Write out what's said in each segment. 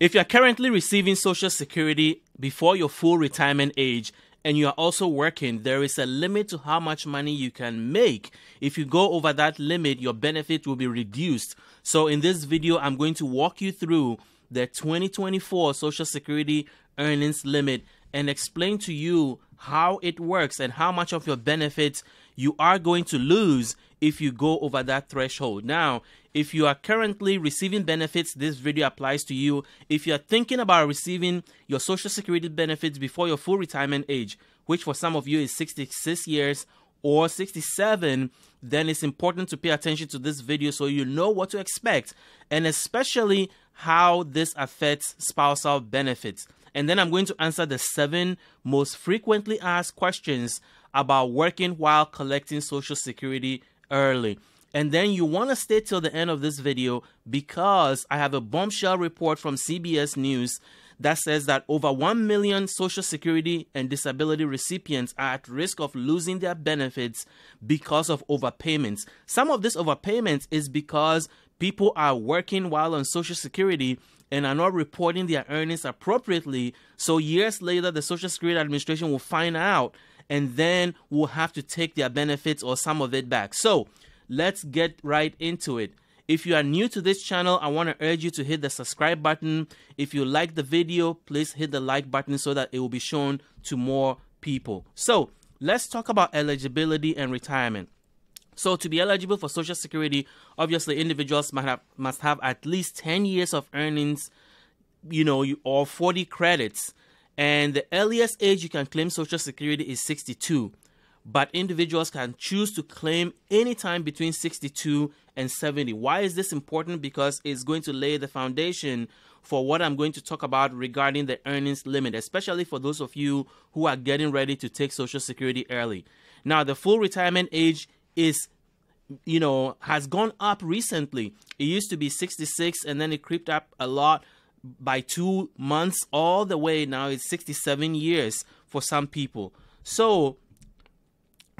If you're currently receiving Social Security before your full retirement age and you are also working, there is a limit to how much money you can make. If you go over that limit, your benefit will be reduced. So, in this video, I'm going to walk you through the 2024 Social Security earnings limit and explain to you how it works and how much of your benefits you are going to lose if you go over that threshold. Now, if you are currently receiving benefits, this video applies to you. If you're thinking about receiving your Social Security benefits before your full retirement age, which for some of you is 66 years or 67, then it's important to pay attention to this video so you know what to expect and especially how this affects spousal benefits. And then I'm going to answer the seven most frequently asked questions about working while collecting Social Security early. And then you want to stay till the end of this video because I have a bombshell report from CBS News that says that over 1 million Social Security and disability recipients are at risk of losing their benefits because of overpayments. Some of this overpayments is because people are working while on Social Security and are not reporting their earnings appropriately. So years later, the Social Security Administration will find out and then will have to take their benefits or some of it back. So let's get right into it. If you are new to this channel, I want to urge you to hit the subscribe button. If you like the video, please hit the like button so that it will be shown to more people. So let's talk about eligibility and retirement. So to be eligible for Social Security, obviously individuals must have, must have at least 10 years of earnings, you know, or 40 credits. And the earliest age you can claim Social Security is 62. But individuals can choose to claim anytime between 62 and 70. Why is this important? Because it's going to lay the foundation for what I'm going to talk about regarding the earnings limit, especially for those of you who are getting ready to take Social Security early. Now, the full retirement age is you know has gone up recently it used to be 66 and then it creeped up a lot by two months all the way now it's 67 years for some people so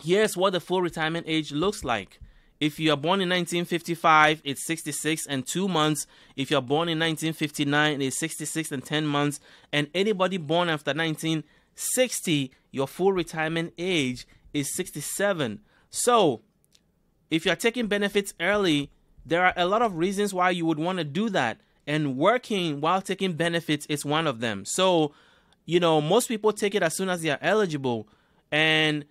here's what the full retirement age looks like if you are born in 1955 it's 66 and 2 months if you're born in 1959 it's 66 and 10 months and anybody born after 1960 your full retirement age is 67 so if you're taking benefits early, there are a lot of reasons why you would want to do that. And working while taking benefits is one of them. So, you know, most people take it as soon as they are eligible. And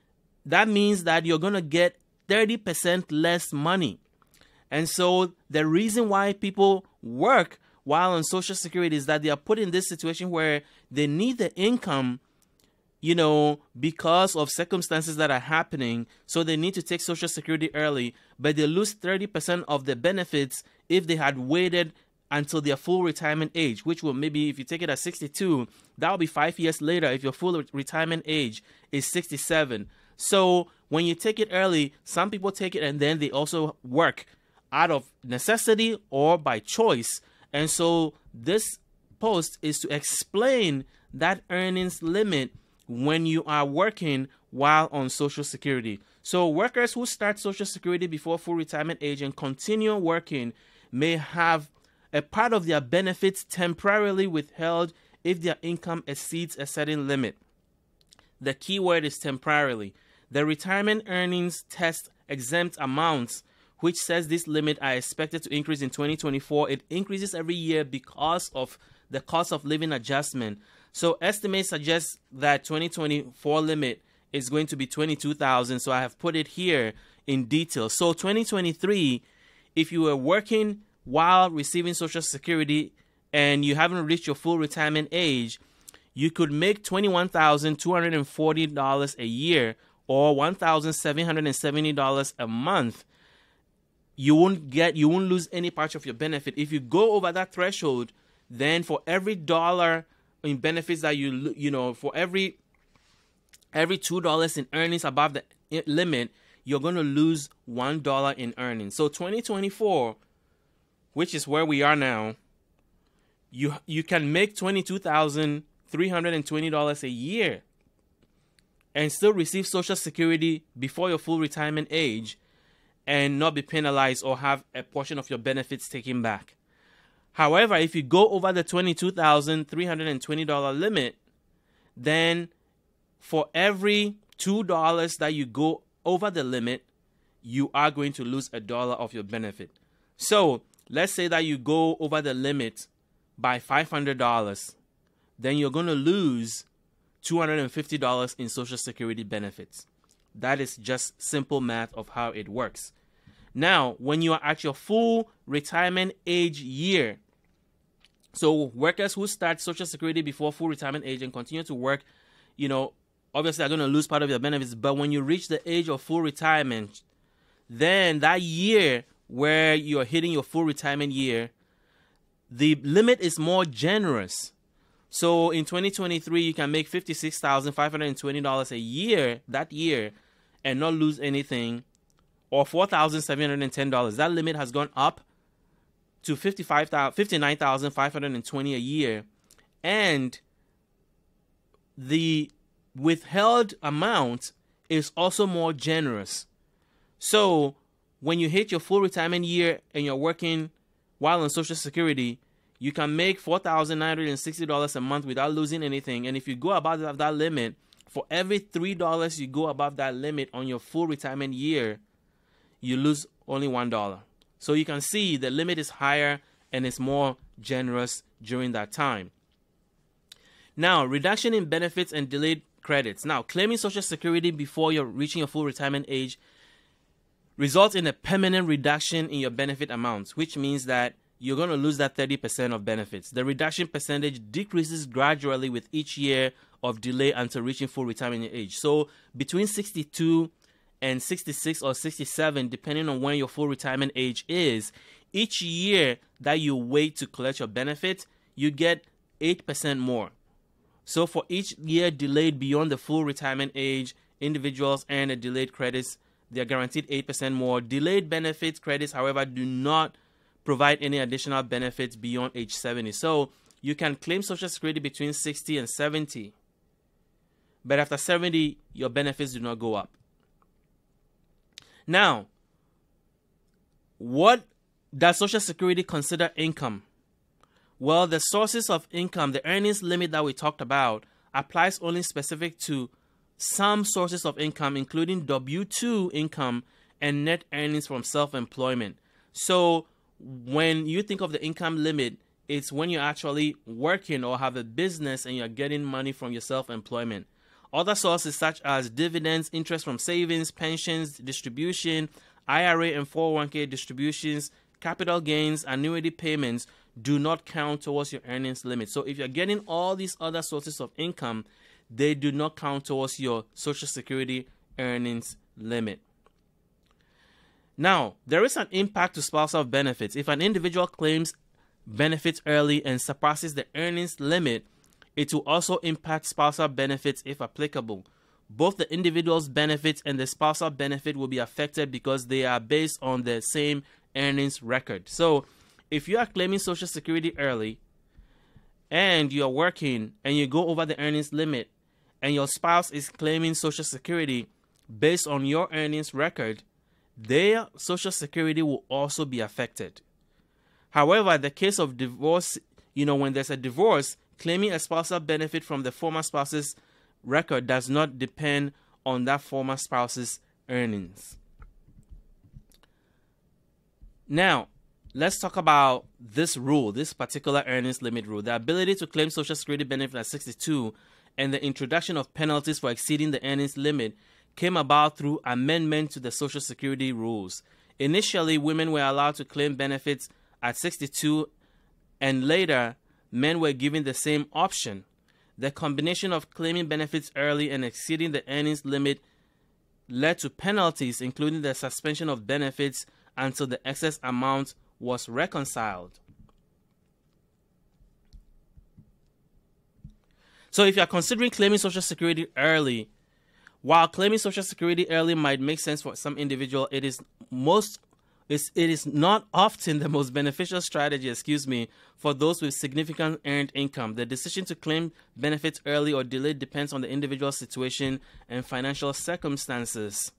that means that you're going to get 30% less money. And so the reason why people work while on Social Security is that they are put in this situation where they need the income you know, because of circumstances that are happening, so they need to take Social Security early, but they lose 30% of the benefits if they had waited until their full retirement age, which will maybe, if you take it at 62, that will be five years later if your full retirement age is 67. So when you take it early, some people take it and then they also work out of necessity or by choice. And so this post is to explain that earnings limit when you are working while on Social Security. So, workers who start Social Security before full retirement age and continue working may have a part of their benefits temporarily withheld if their income exceeds a certain limit. The key word is temporarily. The retirement earnings test exempt amounts, which says this limit are expected to increase in 2024. It increases every year because of the cost of living adjustment. So estimates suggest that 2024 limit is going to be 22,000. So I have put it here in detail. So 2023, if you were working while receiving Social Security and you haven't reached your full retirement age, you could make $21,240 a year or $1,770 a month. You won't get, you won't lose any part of your benefit. If you go over that threshold, then for every dollar in benefits that you you know for every every two dollars in earnings above the eh, limit you're going to lose one dollar in earnings so 2024 which is where we are now you you can make $22,320 a year and still receive social security before your full retirement age and not be penalized or have a portion of your benefits taken back However, if you go over the $22,320 limit, then for every $2 that you go over the limit, you are going to lose a dollar of your benefit. So let's say that you go over the limit by $500, then you're going to lose $250 in Social Security benefits. That is just simple math of how it works. Now, when you are at your full retirement age year, so workers who start Social Security before full retirement age and continue to work, you know, obviously are going to lose part of your benefits. But when you reach the age of full retirement, then that year where you're hitting your full retirement year, the limit is more generous. So in 2023, you can make $56,520 a year that year and not lose anything, or $4,710. That limit has gone up to 59,520 a year. And the withheld amount is also more generous. So when you hit your full retirement year and you're working while on Social Security, you can make $4,960 a month without losing anything. And if you go above that, limit, for every $3 you go above that limit on your full retirement year, you lose only $1. So you can see the limit is higher and it's more generous during that time. Now, reduction in benefits and delayed credits. Now, claiming Social Security before you're reaching your full retirement age results in a permanent reduction in your benefit amounts, which means that you're going to lose that 30% of benefits. The reduction percentage decreases gradually with each year of delay until reaching full retirement age. So between 62 and 66 or 67, depending on when your full retirement age is, each year that you wait to collect your benefit, you get 8% more. So for each year delayed beyond the full retirement age, individuals earn a delayed credits they are guaranteed 8% more. Delayed benefits credits, however, do not provide any additional benefits beyond age 70. So you can claim Social Security between 60 and 70. But after 70, your benefits do not go up. Now, what does Social Security consider income? Well, the sources of income, the earnings limit that we talked about, applies only specific to some sources of income, including W 2 income and net earnings from self employment. So, when you think of the income limit, it's when you're actually working or have a business and you're getting money from your self employment. Other sources, such as dividends, interest from savings, pensions, distribution, IRA and 401k distributions, capital gains, annuity payments, do not count towards your earnings limit. So, if you're getting all these other sources of income, they do not count towards your Social Security earnings limit. Now, there is an impact to spousal benefits. If an individual claims benefits early and surpasses the earnings limit, it will also impact spousal benefits if applicable. Both the individual's benefits and the spousal benefit will be affected because they are based on the same earnings record. So, if you are claiming Social Security early and you are working and you go over the earnings limit, and your spouse is claiming Social Security based on your earnings record, their Social Security will also be affected. However, the case of divorce, you know, when there's a divorce, claiming a spousal benefit from the former spouse's record does not depend on that former spouse's earnings. Now, let's talk about this rule, this particular earnings limit rule. The ability to claim Social Security benefit at 62 and the introduction of penalties for exceeding the earnings limit came about through amendment to the Social Security rules. Initially, women were allowed to claim benefits at 62, and later, men were given the same option. The combination of claiming benefits early and exceeding the earnings limit led to penalties, including the suspension of benefits until the excess amount was reconciled. So if you are considering claiming Social Security early, while claiming Social Security early might make sense for some individual, it is most it's, it is not often the most beneficial strategy, excuse me, for those with significant earned income. The decision to claim benefits early or delayed depends on the individual situation and financial circumstances.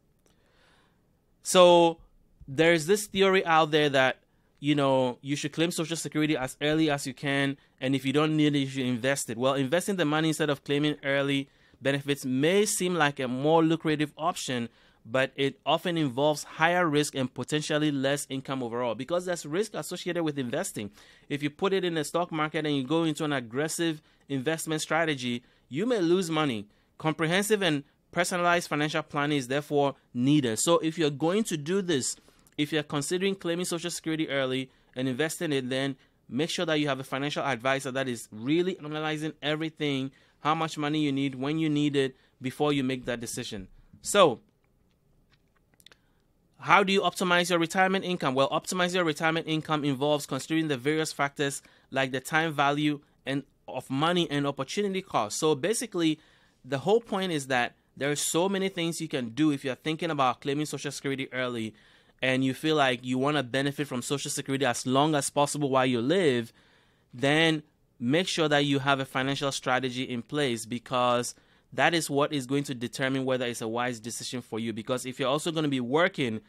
So there's this theory out there that you know, you should claim Social Security as early as you can, and if you don't need it, you should invest it. Well, investing the money instead of claiming early benefits may seem like a more lucrative option, but it often involves higher risk and potentially less income overall because there's risk associated with investing. If you put it in the stock market and you go into an aggressive investment strategy, you may lose money. Comprehensive and personalized financial planning is therefore needed. So if you're going to do this, if you're considering claiming Social Security early and investing it, then make sure that you have a financial advisor that is really analyzing everything, how much money you need, when you need it, before you make that decision. So, how do you optimize your retirement income? Well, optimize your retirement income involves considering the various factors like the time value and of money and opportunity cost. So basically, the whole point is that there are so many things you can do if you're thinking about claiming Social Security early and you feel like you want to benefit from Social Security as long as possible while you live, then make sure that you have a financial strategy in place because that is what is going to determine whether it's a wise decision for you. Because if you're also going to be working,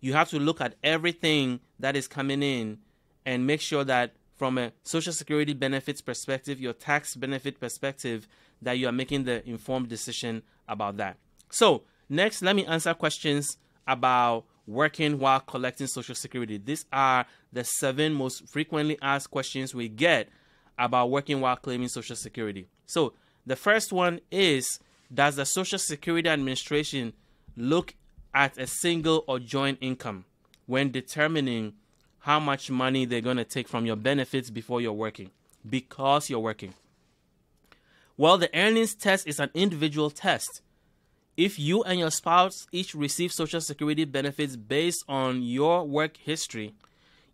you have to look at everything that is coming in and make sure that from a social security benefits perspective, your tax benefit perspective, that you are making the informed decision about that. So, next, let me answer questions about working while collecting Social Security. These are the seven most frequently asked questions we get about working while claiming Social Security. So, the first one is Does the Social Security Administration look at a single or joint income when determining how much money they're going to take from your benefits before you're working? Because you're working. Well, the earnings test is an individual test if you and your spouse each receive Social Security benefits based on your work history,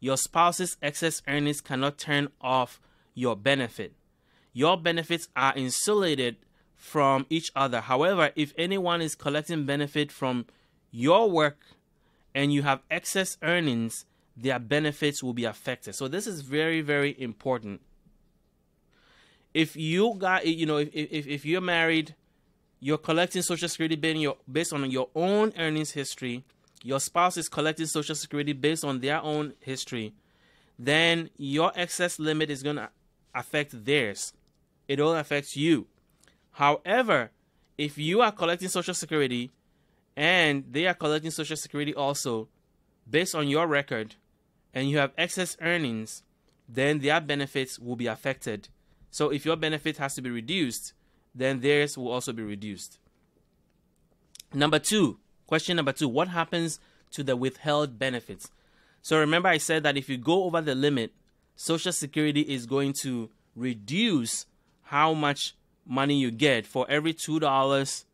your spouse's excess earnings cannot turn off your benefit. Your benefits are insulated from each other. However, if anyone is collecting benefit from your work and you have excess earnings, their benefits will be affected. So this is very, very important. If you got, you know, if, if, if you're married you're collecting Social Security based on your own earnings history, your spouse is collecting Social Security based on their own history, then your excess limit is going to affect theirs. It all affects you. However, if you are collecting Social Security and they are collecting Social Security also based on your record and you have excess earnings, then their benefits will be affected. So if your benefit has to be reduced, then theirs will also be reduced. Number two, question number two what happens to the withheld benefits? So remember, I said that if you go over the limit, Social Security is going to reduce how much money you get. For every $2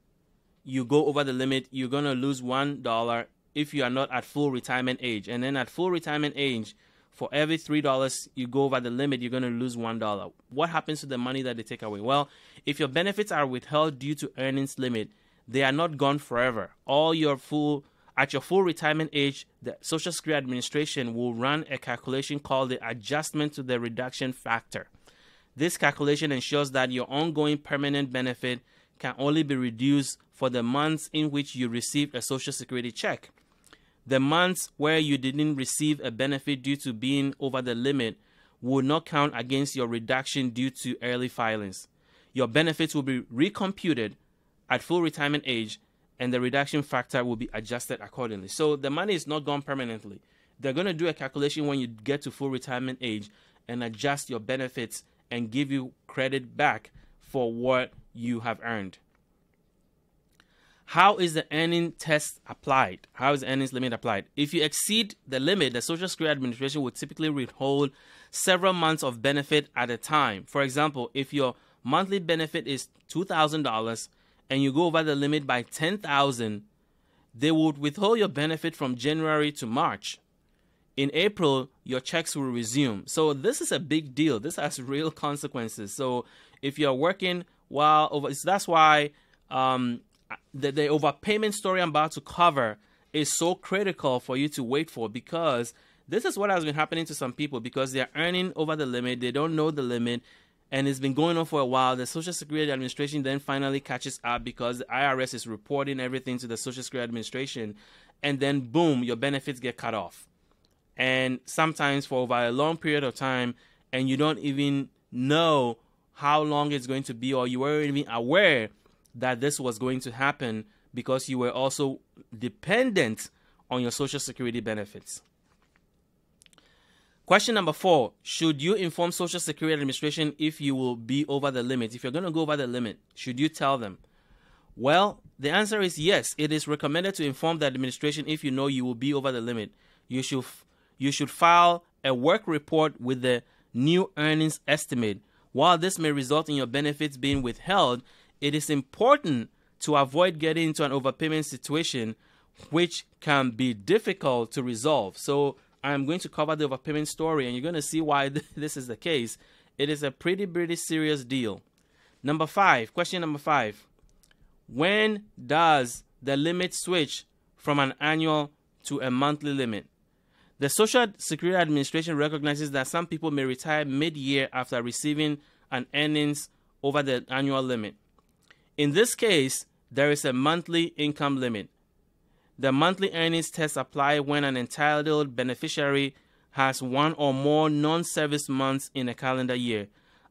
you go over the limit, you're going to lose $1 if you are not at full retirement age. And then at full retirement age, for every three dollars you go over the limit, you're going to lose one dollar. What happens to the money that they take away? Well, if your benefits are withheld due to earnings limit, they are not gone forever. All your full at your full retirement age, the Social Security Administration will run a calculation called the adjustment to the reduction factor. This calculation ensures that your ongoing permanent benefit can only be reduced for the months in which you received a Social Security check. The months where you didn't receive a benefit due to being over the limit will not count against your reduction due to early filings. Your benefits will be recomputed at full retirement age and the reduction factor will be adjusted accordingly. So the money is not gone permanently. They're going to do a calculation when you get to full retirement age and adjust your benefits and give you credit back for what you have earned. How is the earning test applied? How is the earnings limit applied? If you exceed the limit, the Social Security Administration will typically withhold several months of benefit at a time. For example, if your monthly benefit is $2,000 and you go over the limit by 10,000, they would withhold your benefit from January to March. In April, your checks will resume. So this is a big deal. This has real consequences. So if you're working while over, so that's why um, the, the overpayment story I'm about to cover is so critical for you to wait for because this is what has been happening to some people because they're earning over the limit, they don't know the limit, and it's been going on for a while. The Social Security Administration then finally catches up because the IRS is reporting everything to the Social Security Administration, and then boom, your benefits get cut off. and sometimes for over a long period of time, and you don't even know how long it's going to be, or you weren't even aware that this was going to happen because you were also dependent on your Social Security benefits. Question number four Should you inform Social Security Administration if you will be over the limit? If you're going to go over the limit, should you tell them? Well, the answer is yes. It is recommended to inform the administration if you know you will be over the limit. You should you should file a work report with the new earnings estimate. While this may result in your benefits being withheld, it is important to avoid getting into an overpayment situation which can be difficult to resolve. So I'm going to cover the overpayment story, and you're going to see why this is the case. It is a pretty, pretty serious deal. Number five, question number five. When does the limit switch from an annual to a monthly limit? The Social Security Administration recognizes that some people may retire mid year after receiving an earnings over the annual limit. In this case, there is a monthly income limit. The monthly earnings test apply when an entitled beneficiary has one or more non-service months in a calendar year.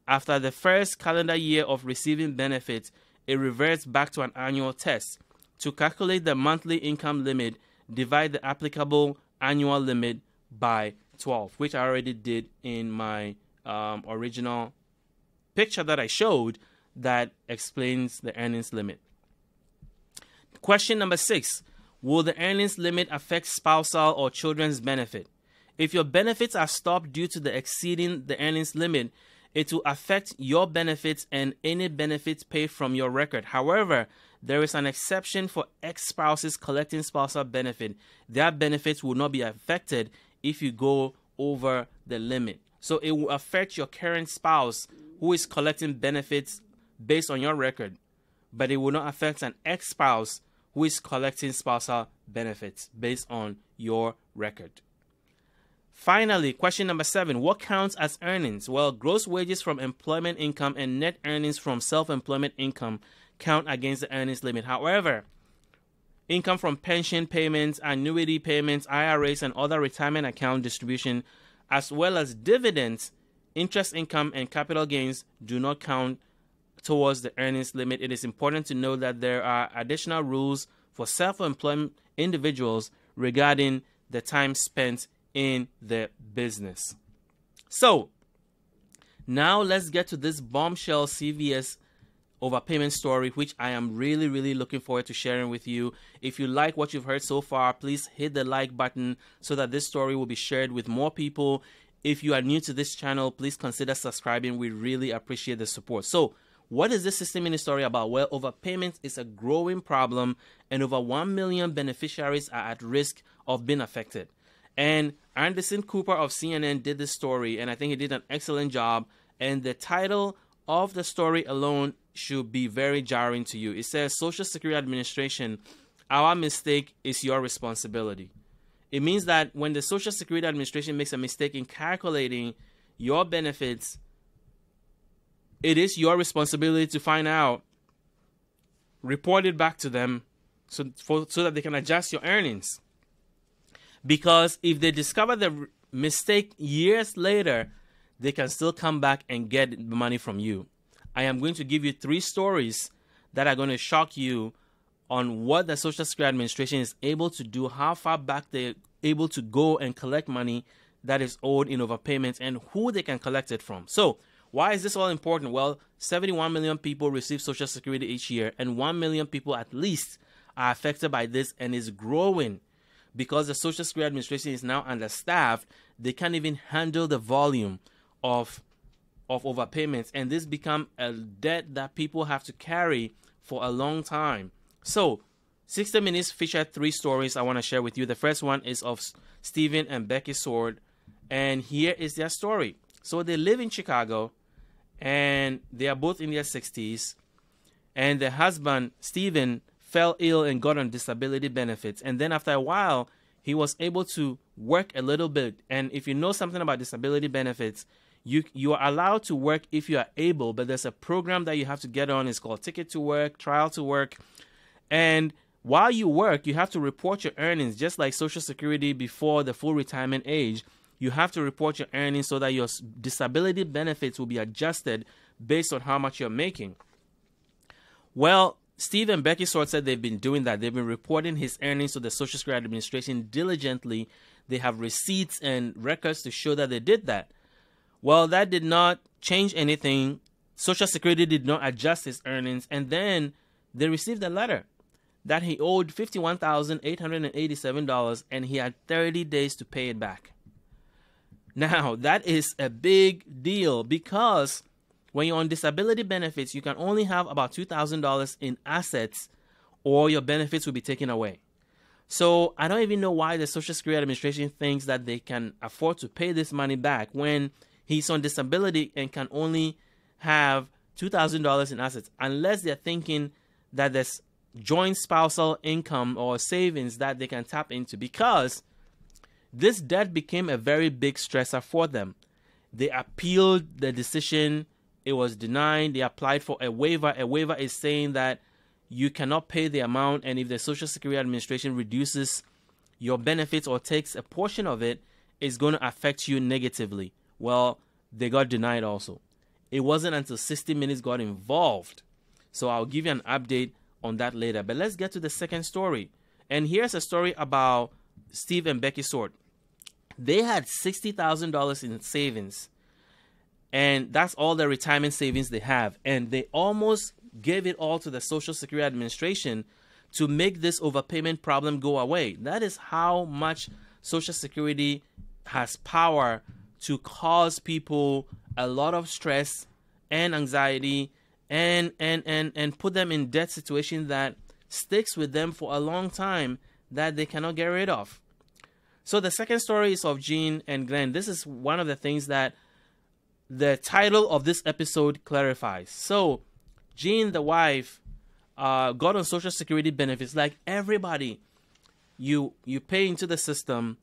After the first calendar year of receiving benefits, it reverts back to an annual test. To calculate the monthly income limit, divide the applicable annual limit by 12, which I already did in my um, original picture that I showed that explains the earnings limit. Question number six Will the earnings limit affect spousal or children's benefit? If your benefits are stopped due to the exceeding the earnings limit, it will affect your benefits and any benefits paid from your record. However, there is an exception for ex spouses collecting spousal benefit. Their benefits will not be affected if you go over the limit. So it will affect your current spouse who is collecting benefits based on your record, but it will not affect an ex spouse who is collecting spousal benefits based on your record. Finally, question number seven What counts as earnings? Well, gross wages from employment income and net earnings from self employment income count against the earnings limit. However, income from pension payments, annuity payments, IRAs, and other retirement account distribution, as well as dividends, interest income, and capital gains do not count towards the earnings limit, it is important to know that there are additional rules for self employed individuals regarding the time spent in the business. So, now let's get to this bombshell CBS overpayment story, which I am really, really looking forward to sharing with you. If you like what you've heard so far, please hit the like button so that this story will be shared with more people. If you are new to this channel, please consider subscribing. We really appreciate the support. So, what is this 60 Minutes story about? Well, overpayment is a growing problem, and over 1 million beneficiaries are at risk of being affected. And Anderson Cooper of CNN did this story, and I think he did an excellent job. And the title of the story alone should be very jarring to you. It says Social Security Administration, our mistake is your responsibility. It means that when the Social Security Administration makes a mistake in calculating your benefits, it is your responsibility to find out, report it back to them so, for, so that they can adjust your earnings. Because if they discover the mistake years later, they can still come back and get the money from you. I am going to give you three stories that are going to shock you on what the Social Security Administration is able to do, how far back they're able to go and collect money that is owed in overpayments, and who they can collect it from. So, why is this all important? Well, 71 million people receive Social Security each year, and 1 million people at least are affected by this and is growing because the Social Security Administration is now understaffed. They can't even handle the volume of of overpayments, and this become a debt that people have to carry for a long time. So, 60 Minutes featured three stories I want to share with you. The first one is of Stephen and Becky Sword, and here is their story. So they live in Chicago and they are both in their 60s. And the husband, Stephen, fell ill and got on disability benefits. And then after a while, he was able to work a little bit. And if you know something about disability benefits, you you are allowed to work if you are able, but there's a program that you have to get on. It's called Ticket to Work, Trial to Work. And while you work, you have to report your earnings, just like Social Security before the full retirement age. You have to report your earnings so that your disability benefits will be adjusted based on how much you're making. Well, Steve and Becky Sword said they've been doing that. They've been reporting his earnings to the Social Security Administration diligently. They have receipts and records to show that they did that. Well, that did not change anything. Social Security did not adjust his earnings, and then they received a letter that he owed $51,887 and he had 30 days to pay it back. Now, that is a big deal because when you're on disability benefits, you can only have about $2,000 in assets or your benefits will be taken away. So I don't even know why the Social Security Administration thinks that they can afford to pay this money back when he's on disability and can only have $2,000 in assets, unless they're thinking that there's joint spousal income or savings that they can tap into because this debt became a very big stressor for them. They appealed the decision, it was denied. They applied for a waiver. A waiver is saying that you cannot pay the amount, and if the Social Security Administration reduces your benefits or takes a portion of it, it's going to affect you negatively. Well, they got denied also. It wasn't until 60 Minutes got involved. So I'll give you an update on that later. But let's get to the second story. And here's a story about Steve and Becky Sword. They had $60,000 in savings. And that's all the retirement savings they have. And they almost gave it all to the Social Security Administration to make this overpayment problem go away. That is how much Social Security has power to cause people a lot of stress and anxiety and and and and put them in debt situation that sticks with them for a long time that they cannot get rid of. So the second story is of Jean and Glenn. This is one of the things that the title of this episode clarifies. So Jean, the wife, uh, got on Social Security benefits like everybody. You you pay into the system,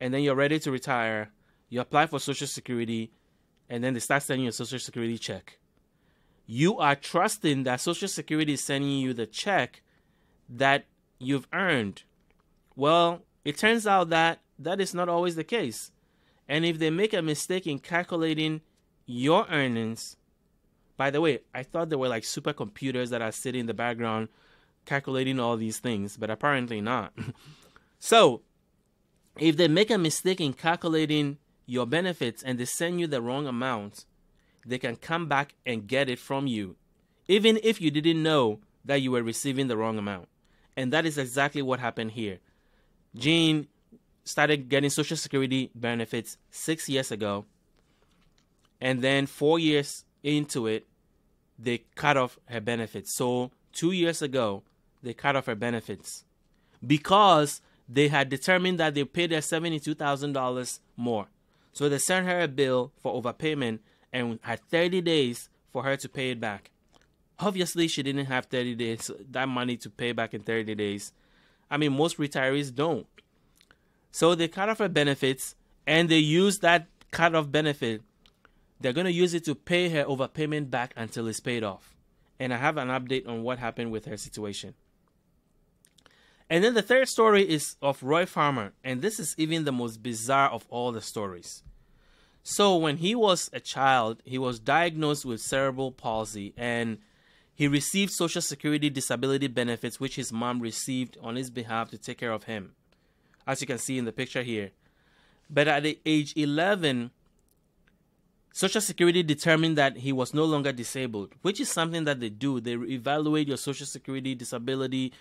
and then you're ready to retire. You apply for Social Security, and then they start sending you a Social Security check you are trusting that Social Security is sending you the check that you've earned. Well, it turns out that that is not always the case. And if they make a mistake in calculating your earnings, by the way, I thought there were like supercomputers that are sitting in the background calculating all these things, but apparently not. so, if they make a mistake in calculating your benefits and they send you the wrong amount, they can come back and get it from you, even if you didn't know that you were receiving the wrong amount. And that is exactly what happened here. Jean started getting Social Security benefits six years ago. And then four years into it, they cut off her benefits. So two years ago, they cut off her benefits because they had determined that they paid her $72,000 more. So they sent her a bill for overpayment and had 30 days for her to pay it back. Obviously, she didn't have 30 days, that money to pay back in 30 days. I mean, most retirees don't. So they cut off her benefits and they use that cut off benefit. They're going to use it to pay her overpayment back until it's paid off. And I have an update on what happened with her situation. And then the third story is of Roy Farmer, and this is even the most bizarre of all the stories. So when he was a child, he was diagnosed with cerebral palsy and he received Social Security disability benefits, which his mom received on his behalf to take care of him, as you can see in the picture here. But at age 11, Social Security determined that he was no longer disabled, which is something that they do. They evaluate your Social Security disability,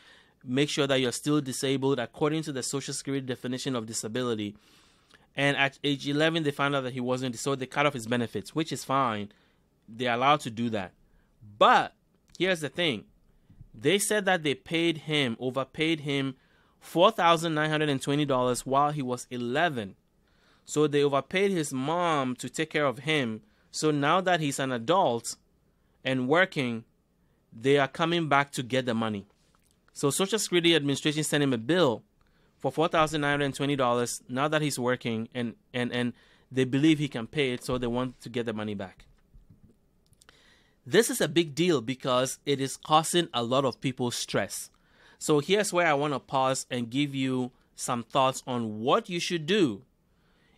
make sure that you're still disabled according to the Social Security definition of disability. And at age 11, they found out that he wasn't, so they cut off his benefits, which is fine. They're allowed to do that. But here's the thing they said that they paid him, overpaid him $4,920 while he was 11. So they overpaid his mom to take care of him. So now that he's an adult and working, they are coming back to get the money. So Social Security Administration sent him a bill for four thousand nine hundred and twenty dollars now that he's working and and and they believe he can pay it so they want to get the money back this is a big deal because it is causing a lot of people stress So here's where I want to pause and give you some thoughts on what you should do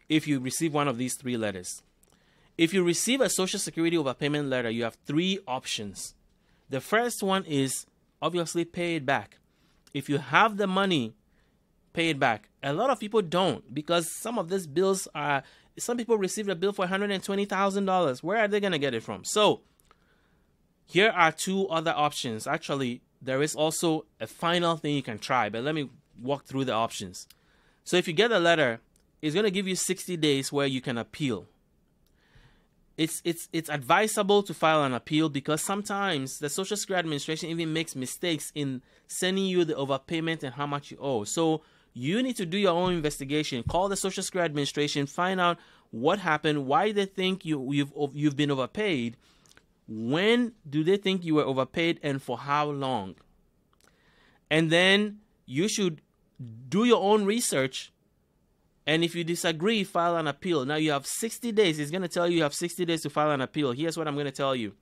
if you receive one of these three letters. If you receive a Social Security overpayment letter, you have three options. The first one is obviously pay it back. If you have the money, pay it back. A lot of people don't because some of these bills are. Some people received a bill for $120,000. Where are they going to get it from? So, here are two other options. Actually, there is also a final thing you can try, but let me walk through the options. So, if you get a letter, it's going to give you 60 days where you can appeal it's it's it's advisable to file an appeal because sometimes the Social Security Administration even makes mistakes in sending you the overpayment and how much you owe. So you need to do your own investigation. Call the Social Security Administration, find out what happened, why they think you you've you've been overpaid, when do they think you were overpaid, and for how long. And then you should do your own research and if you disagree, file an appeal. Now you have 60 days. It's going to tell you you have 60 days to file an appeal. Here's what I'm going to tell you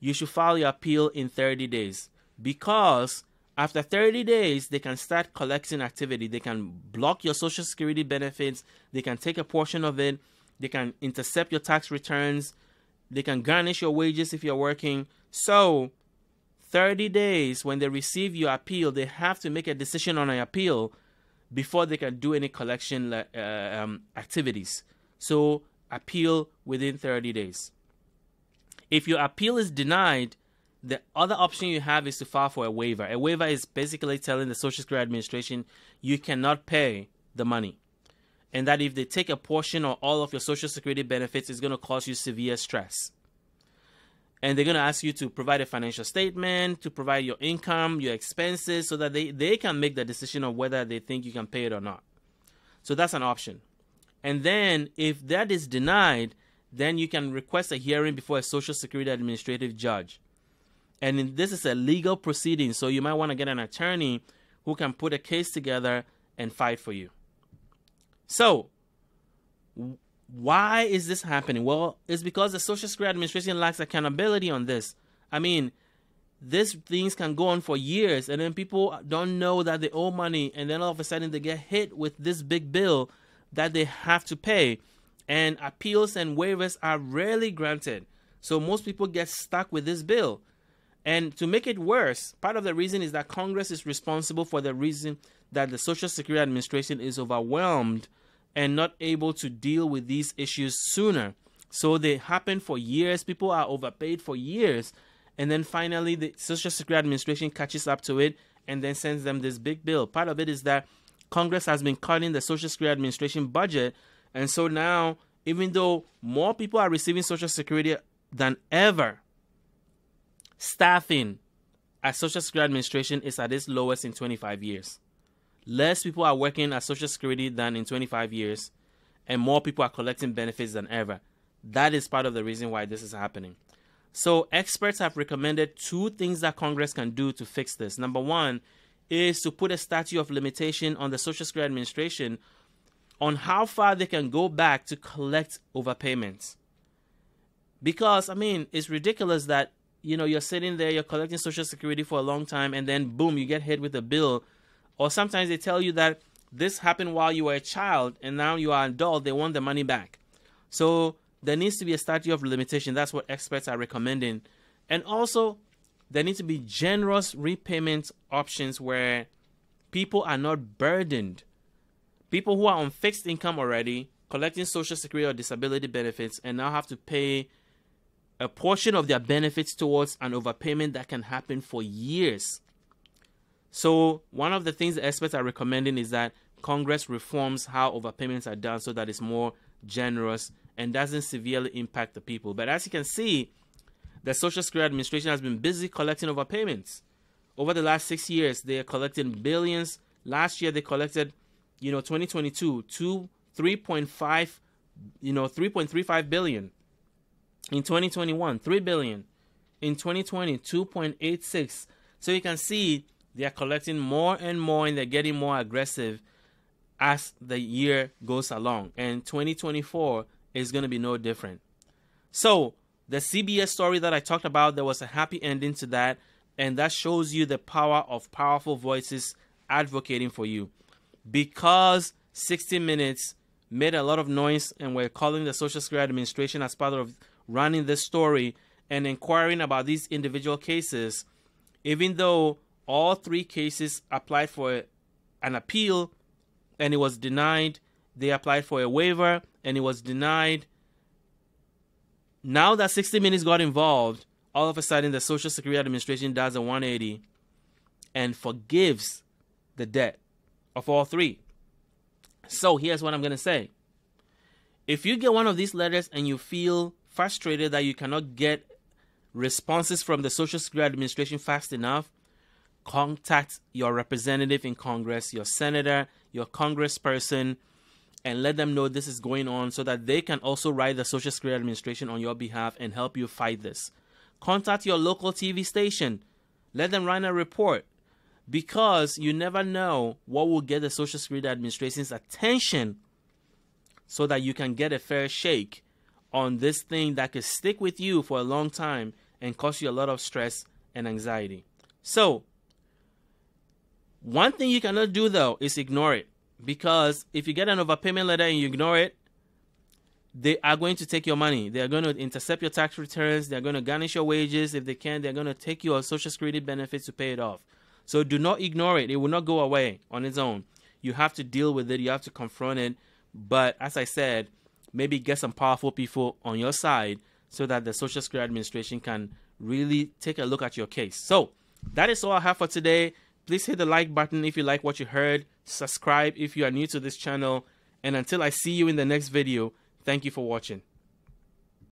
you should file your appeal in 30 days because after 30 days, they can start collecting activity. They can block your Social Security benefits, they can take a portion of it, they can intercept your tax returns, they can garnish your wages if you're working. So, 30 days when they receive your appeal, they have to make a decision on an appeal before they can do any collection uh, um, activities. So appeal within 30 days. If your appeal is denied, the other option you have is to file for a waiver. A waiver is basically telling the Social Security Administration you cannot pay the money. And that if they take a portion or all of your Social Security benefits, it's going to cause you severe stress. And they're going to ask you to provide a financial statement to provide your income your expenses so that they, they can make the decision of whether they think you can pay it or not. So that's an option. And then if that is denied then you can request a hearing before a social security administrative judge. And this is a legal proceeding so you might want to get an attorney who can put a case together and fight for you so why is this happening? Well, it's because the Social Security Administration lacks accountability on this. I mean, these things can go on for years, and then people don't know that they owe money, and then all of a sudden they get hit with this big bill that they have to pay. And appeals and waivers are rarely granted. So most people get stuck with this bill. And to make it worse, part of the reason is that Congress is responsible for the reason that the Social Security Administration is overwhelmed and not able to deal with these issues sooner. So they happen for years. People are overpaid for years. And then finally, the Social Security Administration catches up to it and then sends them this big bill. Part of it is that Congress has been cutting the Social Security Administration budget. And so now, even though more people are receiving Social Security than ever, staffing at Social Security Administration is at its lowest in 25 years less people are working at Social Security than in 25 years, and more people are collecting benefits than ever. That is part of the reason why this is happening. So, experts have recommended two things that Congress can do to fix this. Number one is to put a statute of limitation on the Social Security Administration on how far they can go back to collect overpayments. Because, I mean, it's ridiculous that, you know, you're sitting there, you're collecting Social Security for a long time, and then boom, you get hit with a bill or sometimes they tell you that this happened while you were a child and now you are an adult, they want the money back. So there needs to be a statute of limitation. That's what experts are recommending. And also, there need to be generous repayment options where people are not burdened. People who are on fixed income already, collecting social security or disability benefits, and now have to pay a portion of their benefits towards an overpayment that can happen for years. So, one of the things the experts are recommending is that Congress reforms how overpayments are done so that it's more generous and doesn't severely impact the people. But as you can see, the Social Security Administration has been busy collecting overpayments. Over the last six years, they are collecting billions. Last year, they collected, you know, 2022, two, 3.5, you know, 3.35 billion. In 2021, 3 billion. In 2020, 2.86. So you can see they are collecting more and more and they're getting more aggressive as the year goes along. And 2024 is going to be no different. So, the CBS story that I talked about, there was a happy ending to that. And that shows you the power of powerful voices advocating for you. Because 60 Minutes made a lot of noise and were calling the Social Security Administration as part of running this story and inquiring about these individual cases, even though all three cases applied for an appeal and it was denied, they applied for a waiver and it was denied. Now that 60 Minutes got involved, all of a sudden the Social Security Administration does a 180 and forgives the debt of all three. So here's what I'm going to say. If you get one of these letters and you feel frustrated that you cannot get responses from the Social Security Administration fast enough, contact your representative in Congress, your senator, your congressperson, and let them know this is going on so that they can also write the Social Security Administration on your behalf and help you fight this. Contact your local TV station. Let them write a report because you never know what will get the Social Security Administration's attention so that you can get a fair shake on this thing that could stick with you for a long time and cause you a lot of stress and anxiety. So, one thing you cannot do though is ignore it because if you get an overpayment letter and you ignore it, they are going to take your money. They are going to intercept your tax returns. They are going to garnish your wages. If they can, they're going to take your social security benefits to pay it off. So do not ignore it. It will not go away on its own. You have to deal with it. You have to confront it. But as I said, maybe get some powerful people on your side so that the Social Security Administration can really take a look at your case. So that is all I have for today. Please hit the like button if you like what you heard. Subscribe if you are new to this channel. And until I see you in the next video, thank you for watching.